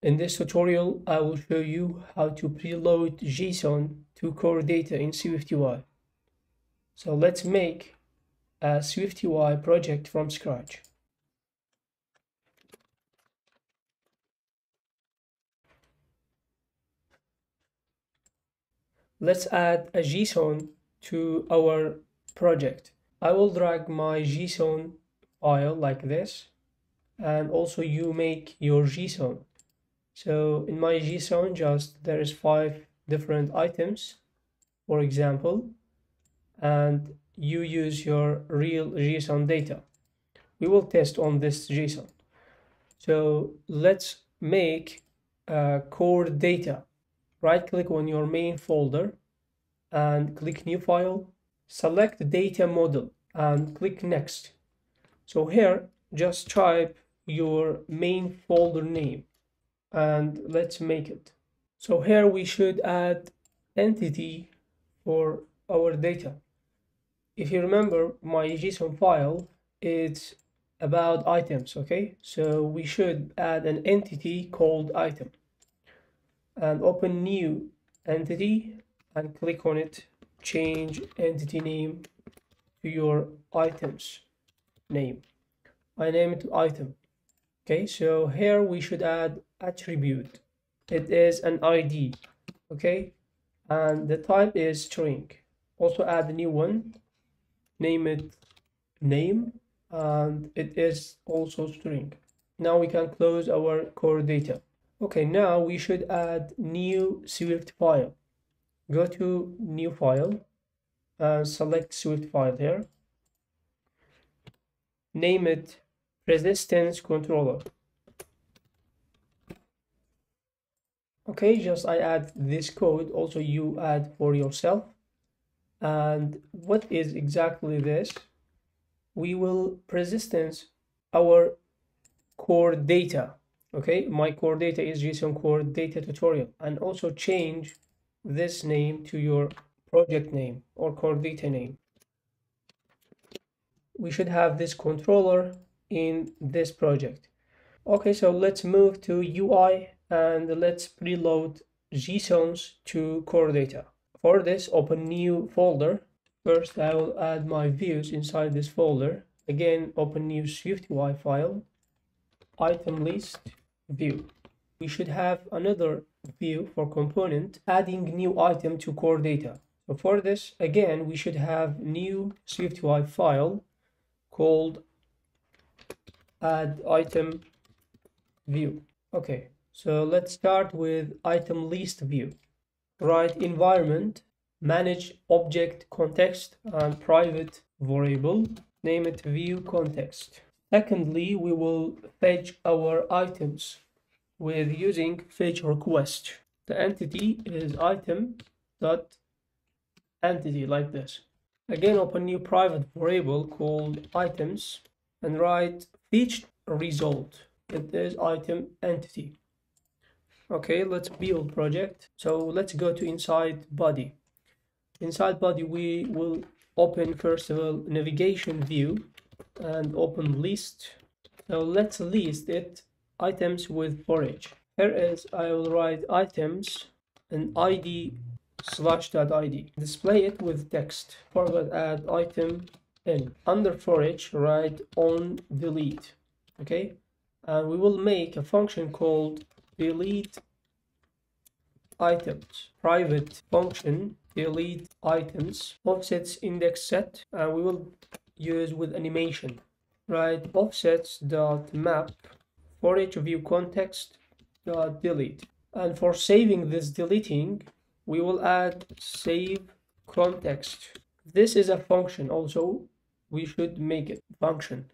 In this tutorial, I will show you how to preload JSON to core data in SwiftUI. So let's make a SwiftUI project from scratch. Let's add a JSON to our project. I will drag my JSON file like this and also you make your JSON. So in my JSON just there is five different items for example and you use your real JSON data. We will test on this JSON. So let's make a core data. Right click on your main folder and click new file. Select data model and click next. So here just type your main folder name and let's make it. So here we should add entity for our data. If you remember my JSON file, it's about items, okay? So we should add an entity called item and open new entity and click on it, change entity name to your items name. I name it item. Okay, so here we should add attribute. It is an ID, okay? And the type is string. Also add a new one, name it name, and it is also string. Now we can close our core data. Okay, now we should add new Swift file. Go to new file and select Swift file here. Name it persistence controller. Okay, just I add this code, also you add for yourself. And what is exactly this? We will persistence our core data. Okay, my core data is JSON core data tutorial and also change this name to your project name or core data name. We should have this controller in this project. Okay, so let's move to UI and let's preload JSONs to core data. For this, open new folder. First, I will add my views inside this folder. Again, open new SwiftUI file, item list, view. We should have another view for component, adding new item to core data. For this, again, we should have new SwiftUI file called add item view. Okay, so let's start with item list view. Write environment, manage object context and private variable, name it view context. Secondly, we will fetch our items with using fetch request. The entity is item dot entity like this. Again, open new private variable called items and write fetch result. It is item entity. Okay, let's build project. So let's go to inside body. Inside body, we will open first of all navigation view and open list. So let's list it items with ForEach. Here is I will write items and ID slash dot ID. Display it with text. Forward add item in. Under ForEach write on delete. Okay, and we will make a function called delete items. Private function delete items offsets index set and we will use with animation. Write offsets dot map for each view context dot delete. And for saving this deleting, we will add save context. This is a function also. We should make it function.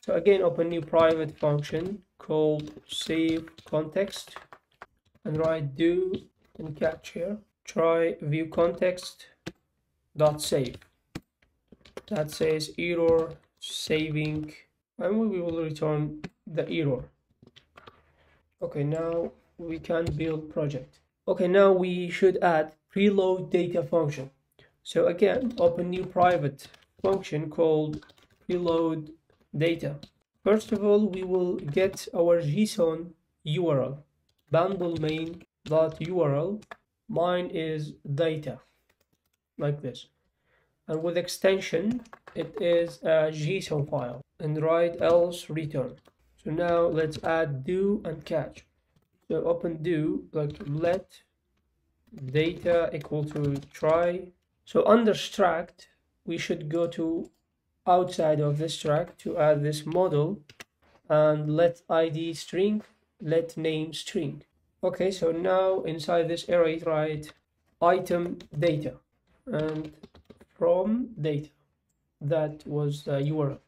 So again, open new private function called save context and write do and catch here. Try view context dot save. That says error saving and we will return the error. Okay, now we can build project. Okay, now we should add preload data function. So again, open new private function called preload data. First of all, we will get our JSON URL. bundle main dot URL. Mine is data, like this. And with extension, it is a JSON file. And write else return. So now let's add do and catch. So open do, like let data equal to try. So under struct, we should go to outside of this track to add this model and let id string, let name string. Okay, so now inside this array write item data and from data. That was the URL.